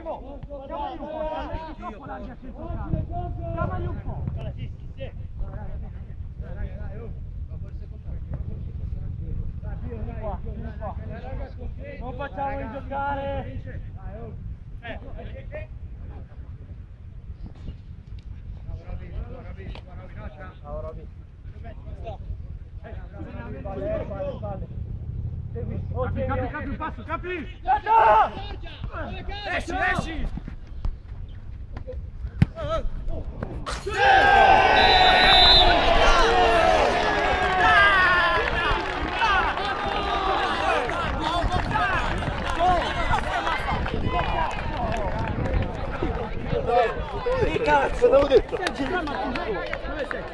Ivo, chiamali un po', dai, troppo coraggio a centrocampo. Chiamali un po'. Non facciamo giocare! Eh. Bravo Roby, bravo Roby. Bravo Roby. Palle, palle, palle. Capi, capi, capi passo, capi! Esci! Che cazzo, l'avevo detto! Dove sei?